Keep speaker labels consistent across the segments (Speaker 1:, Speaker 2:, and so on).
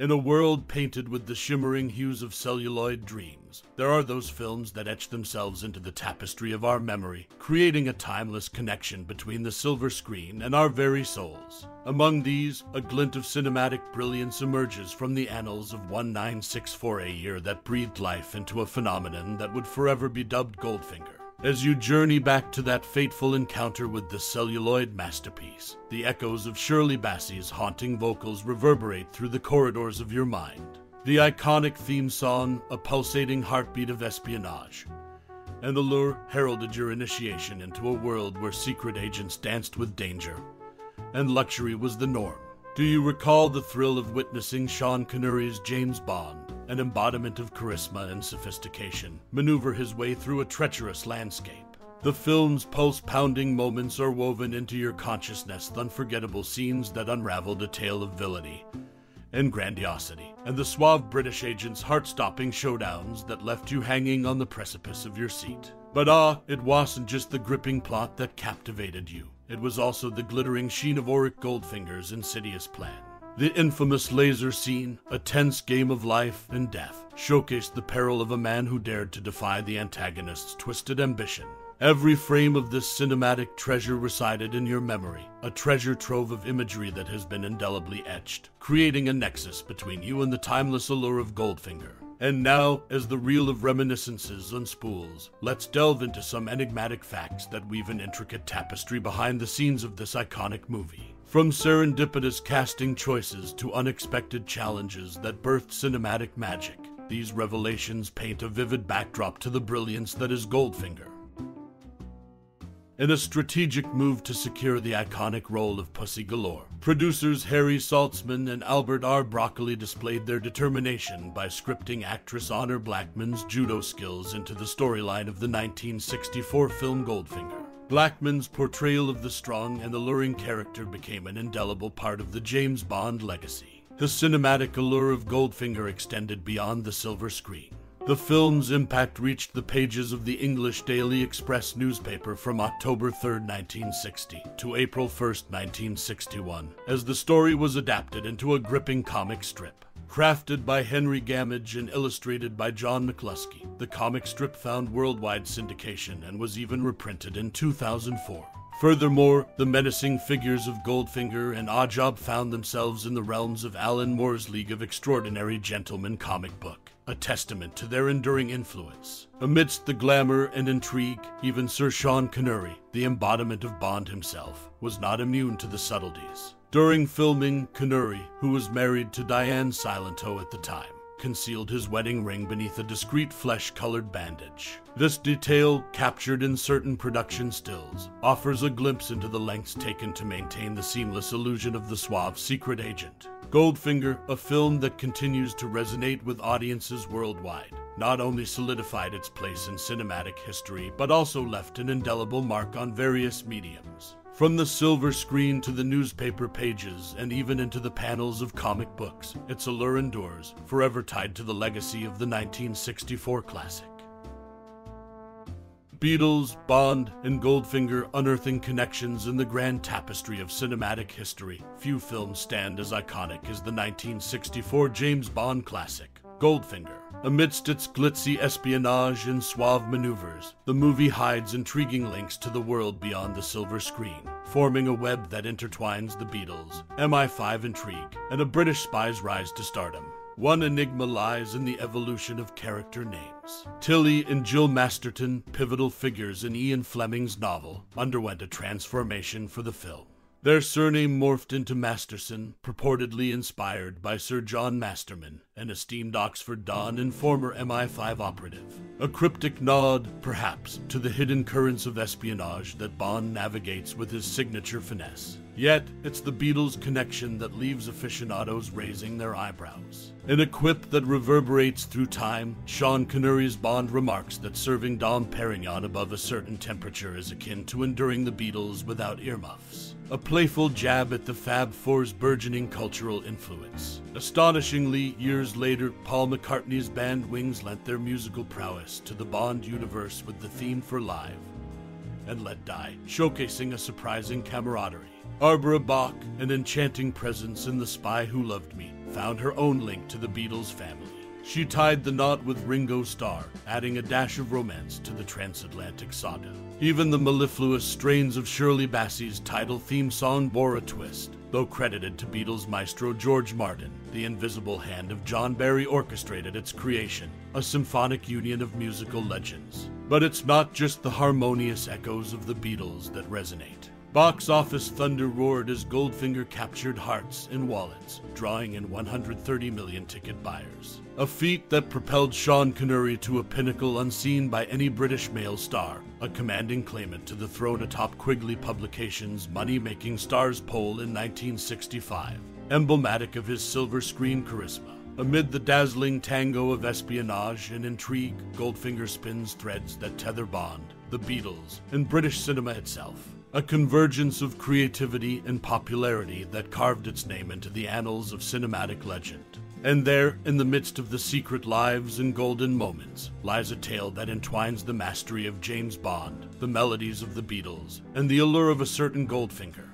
Speaker 1: In a world painted with the shimmering hues of celluloid dreams, there are those films that etch themselves into the tapestry of our memory, creating a timeless connection between the silver screen and our very souls. Among these, a glint of cinematic brilliance emerges from the annals of 1964, a year that breathed life into a phenomenon that would forever be dubbed Goldfinger. As you journey back to that fateful encounter with the celluloid masterpiece, the echoes of Shirley Bassey's haunting vocals reverberate through the corridors of your mind. The iconic theme song, a pulsating heartbeat of espionage, and the lure heralded your initiation into a world where secret agents danced with danger, and luxury was the norm. Do you recall the thrill of witnessing Sean Connery's James Bond, an embodiment of charisma and sophistication, maneuver his way through a treacherous landscape? The film's pulse pounding moments are woven into your consciousness with unforgettable scenes that unraveled a tale of villainy and grandiosity, and the suave British agent's heart stopping showdowns that left you hanging on the precipice of your seat. But ah, it wasn't just the gripping plot that captivated you. It was also the glittering sheen of Auric Goldfinger's insidious plan. The infamous laser scene, a tense game of life and death, showcased the peril of a man who dared to defy the antagonist's twisted ambition. Every frame of this cinematic treasure resided in your memory, a treasure trove of imagery that has been indelibly etched, creating a nexus between you and the timeless allure of Goldfinger. And now, as the reel of reminiscences unspools, let's delve into some enigmatic facts that weave an intricate tapestry behind the scenes of this iconic movie. From serendipitous casting choices to unexpected challenges that birthed cinematic magic, these revelations paint a vivid backdrop to the brilliance that is Goldfinger. In a strategic move to secure the iconic role of Pussy Galore, producers Harry Saltzman and Albert R. Broccoli displayed their determination by scripting actress Honor Blackman's judo skills into the storyline of the 1964 film Goldfinger. Blackman's portrayal of the strong and alluring character became an indelible part of the James Bond legacy. The cinematic allure of Goldfinger extended beyond the silver screen. The film's impact reached the pages of the English Daily Express newspaper from October 3, 1960 to April 1, 1961, as the story was adapted into a gripping comic strip. Crafted by Henry Gammidge and illustrated by John McLusky, the comic strip found worldwide syndication and was even reprinted in 2004. Furthermore, the menacing figures of Goldfinger and Oddjob found themselves in the realms of Alan Moore's League of Extraordinary Gentlemen comic book, a testament to their enduring influence. Amidst the glamour and intrigue, even Sir Sean Connery, the embodiment of Bond himself, was not immune to the subtleties. During filming, Connery, who was married to Diane Cilento at the time, concealed his wedding ring beneath a discreet flesh colored bandage. This detail, captured in certain production stills, offers a glimpse into the lengths taken to maintain the seamless illusion of the suave secret agent. Goldfinger, a film that continues to resonate with audiences worldwide, not only solidified its place in cinematic history, but also left an indelible mark on various mediums. From the silver screen to the newspaper pages and even into the panels of comic books, its allure endures, forever tied to the legacy of the 1964 classic. Beatles, Bond, and Goldfinger unearthing connections in the grand tapestry of cinematic history. Few films stand as iconic as the 1964 James Bond classic, Goldfinger. Amidst its glitzy espionage and suave maneuvers, the movie hides intriguing links to the world beyond the silver screen, forming a web that intertwines the Beatles, MI5 intrigue, and a British spy's rise to stardom. One enigma lies in the evolution of character names. Tilly and Jill Masterton, pivotal figures in Ian Fleming's novel, underwent a transformation for the film. Their surname morphed into Masterson, purportedly inspired by Sir John Masterman, an esteemed Oxford Don and former MI5 operative. A cryptic nod, perhaps, to the hidden currents of espionage that Bond navigates with his signature finesse. Yet, it's the Beatles' connection that leaves aficionados raising their eyebrows. In a quip that reverberates through time, Sean Connery's Bond remarks that serving Dom Perignon above a certain temperature is akin to enduring the Beatles without earmuffs. A playful jab at the Fab Four's burgeoning cultural influence. Astonishingly, years later, Paul McCartney's band Wings lent their musical prowess to the Bond universe with the theme for Live and Let Die, showcasing a surprising camaraderie. Barbara Bach, an enchanting presence in The Spy Who Loved Me, found her own link to the Beatles family. She tied the knot with Ringo Starr, adding a dash of romance to the transatlantic saga. Even the mellifluous strains of Shirley Bassey's title theme song bore a twist, though credited to Beatles maestro George Martin. The invisible hand of John Barry orchestrated its creation, a symphonic union of musical legends. But it's not just the harmonious echoes of the Beatles that resonate. Box office thunder roared as Goldfinger captured hearts and wallets, drawing in 130 million ticket buyers. A feat that propelled Sean Connery to a pinnacle unseen by any British male star, a commanding claimant to the throne atop Quigley Publications' money making stars poll in 1965, emblematic of his silver screen charisma. Amid the dazzling tango of espionage and intrigue, Goldfinger spins threads that tether Bond, the Beatles, and British cinema itself a convergence of creativity and popularity that carved its name into the annals of cinematic legend. And there, in the midst of the secret lives and golden moments, lies a tale that entwines the mastery of James Bond, the melodies of the Beatles, and the allure of a certain Goldfinger.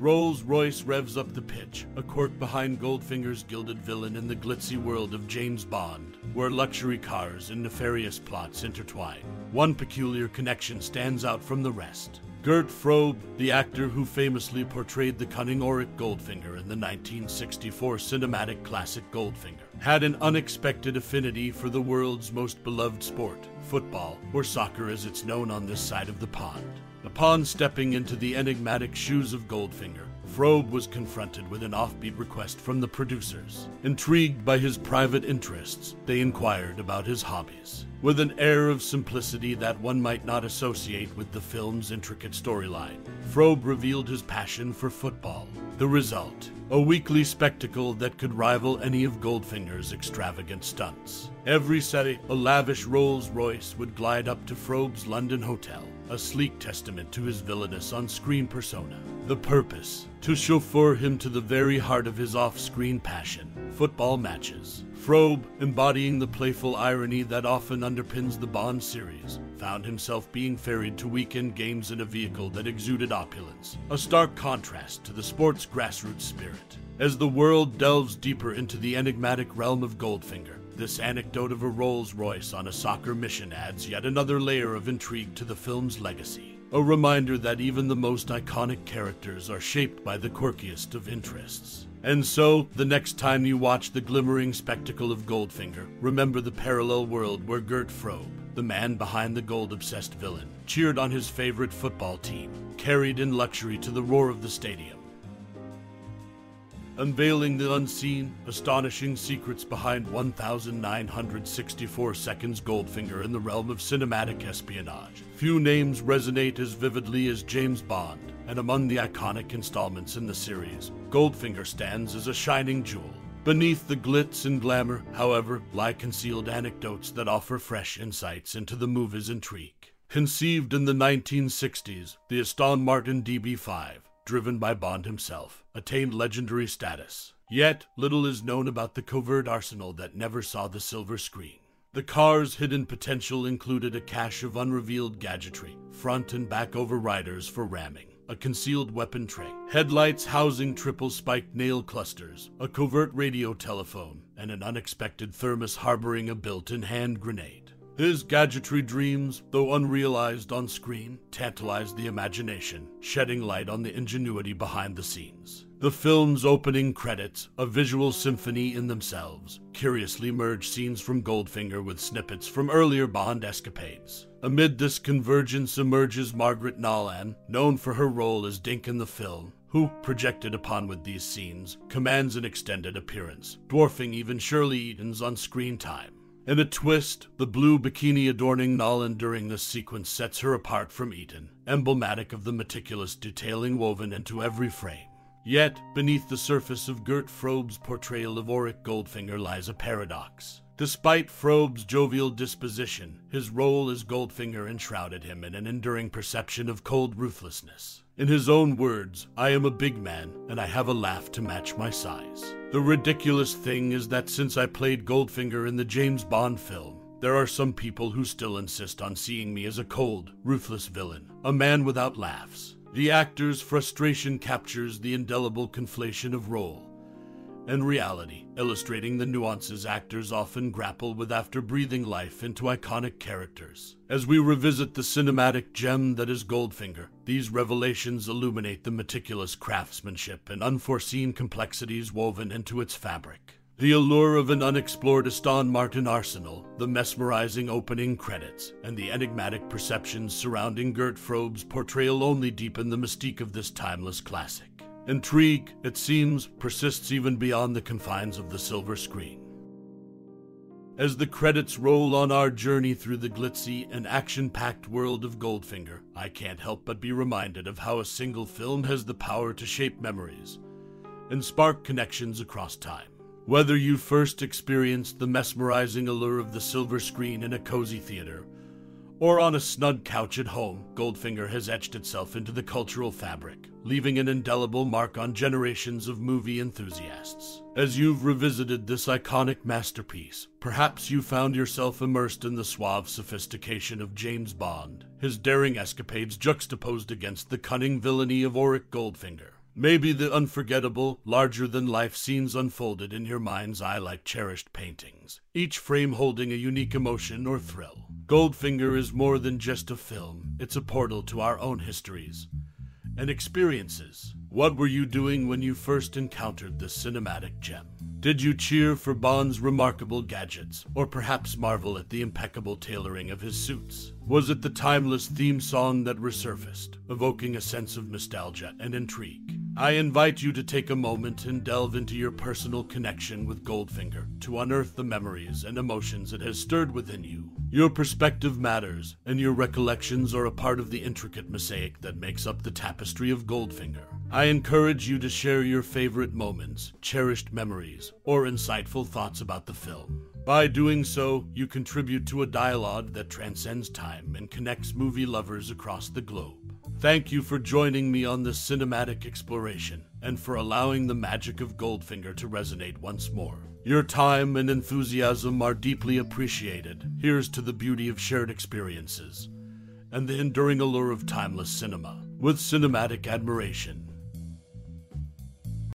Speaker 1: Rolls Royce revs up the pitch, a cork behind Goldfinger's gilded villain in the glitzy world of James Bond, where luxury cars and nefarious plots intertwine. One peculiar connection stands out from the rest. Gert Frobe, the actor who famously portrayed the cunning Auric Goldfinger in the 1964 cinematic classic Goldfinger, had an unexpected affinity for the world's most beloved sport, football, or soccer as it's known on this side of the pond. Upon stepping into the enigmatic shoes of Goldfinger, Frobe was confronted with an offbeat request from the producers. Intrigued by his private interests, they inquired about his hobbies. With an air of simplicity that one might not associate with the film's intricate storyline, Frobe revealed his passion for football. The result a weekly spectacle that could rival any of Goldfinger's extravagant stunts. Every Saturday, a lavish Rolls Royce would glide up to Frobe's London hotel, a sleek testament to his villainous on screen persona. The purpose to chauffeur him to the very heart of his off screen passion football matches. Frobe, embodying the playful irony that often underpins the Bond series, found himself being ferried to weekend games in a vehicle that exuded opulence, a stark contrast to the sport's grassroots spirit. As the world delves deeper into the enigmatic realm of Goldfinger, this anecdote of a Rolls Royce on a soccer mission adds yet another layer of intrigue to the film's legacy. A reminder that even the most iconic characters are shaped by the quirkiest of interests. And so, the next time you watch the glimmering spectacle of Goldfinger, remember the parallel world where Gert Frobe, the man behind the gold obsessed villain, cheered on his favorite football team, carried in luxury to the roar of the stadium. Unveiling the unseen, astonishing secrets behind 1964 Seconds Goldfinger in the realm of cinematic espionage. Few names resonate as vividly as James Bond, and among the iconic installments in the series, Goldfinger stands as a shining jewel. Beneath the glitz and glamour, however, lie concealed anecdotes that offer fresh insights into the movie's intrigue. Conceived in the 1960s, the Aston Martin DB5, driven by Bond himself, attained legendary status. Yet, little is known about the covert arsenal that never saw the silver screen. The car's hidden potential included a cache of unrevealed gadgetry, front and back overriders for ramming, a concealed weapon tray, headlights housing triple spiked nail clusters, a covert radio telephone, and an unexpected thermos harboring a built in hand grenade. His gadgetry dreams, though unrealized on screen, tantalized the imagination, shedding light on the ingenuity behind the scenes. The film's opening credits, a visual symphony in themselves, curiously merge scenes from Goldfinger with snippets from earlier Bond escapades. Amid this convergence emerges Margaret Nolan, known for her role as Dink in the film, who, projected upon with these scenes, commands an extended appearance, dwarfing even Shirley Eaton's on screen time. In a twist, the blue bikini adorning Nolan during this sequence sets her apart from Eaton, emblematic of the meticulous detailing woven into every frame. Yet, beneath the surface of Gert Frobe's portrayal of Auric Goldfinger lies a paradox. Despite Frobe's jovial disposition, his role as Goldfinger enshrouded him in an enduring perception of cold ruthlessness. In his own words, I am a big man, and I have a laugh to match my size. The ridiculous thing is that since I played Goldfinger in the James Bond film, There are some people who still insist on seeing me as a cold, ruthless villain, a man without laughs. The actor's frustration captures the indelible conflation of role and reality, illustrating the nuances actors often grapple with after breathing life into iconic characters. As we revisit the cinematic gem that is Goldfinger, these revelations illuminate the meticulous craftsmanship and unforeseen complexities woven into its fabric. The allure of an unexplored Aston Martin arsenal, the mesmerizing opening credits, and the enigmatic perceptions surrounding Gert Frobe's portrayal only deepen the mystique of this timeless classic. Intrigue, it seems, persists even beyond the confines of the silver screen. As the credits roll on our journey through the glitzy and action packed world of Goldfinger, I can't help but be reminded of how a single film has the power to shape memories and spark connections across time. Whether you first experienced the mesmerizing allure of the silver screen in a cozy theater, or on a snug couch at home, Goldfinger has etched itself into the cultural fabric, leaving an indelible mark on generations of movie enthusiasts. As you've revisited this iconic masterpiece, perhaps you found yourself immersed in the suave sophistication of James Bond, his daring escapades juxtaposed against the cunning villainy of Auric Goldfinger. Maybe the unforgettable, larger than life scenes unfolded in your mind's eye like cherished paintings, each frame holding a unique emotion or thrill. Goldfinger is more than just a film, it's a portal to our own histories and experiences. What were you doing when you first encountered this cinematic gem? Did you cheer for Bond's remarkable gadgets, or perhaps marvel at the impeccable tailoring of his suits? Was it the timeless theme song that resurfaced, evoking a sense of nostalgia and intrigue? I invite you to take a moment and delve into your personal connection with Goldfinger to unearth the memories and emotions it has stirred within you. Your perspective matters, and your recollections are a part of the intricate mosaic that makes up the tapestry of Goldfinger. I encourage you to share your favorite moments, cherished memories, or insightful thoughts about the film. By doing so, you contribute to a dialogue that transcends time and connects movie lovers across the globe. Thank you for joining me on this cinematic exploration and for allowing the magic of Goldfinger to resonate once more. Your time and enthusiasm are deeply appreciated. Here's to the beauty of shared experiences and the enduring allure of timeless cinema. With cinematic admiration,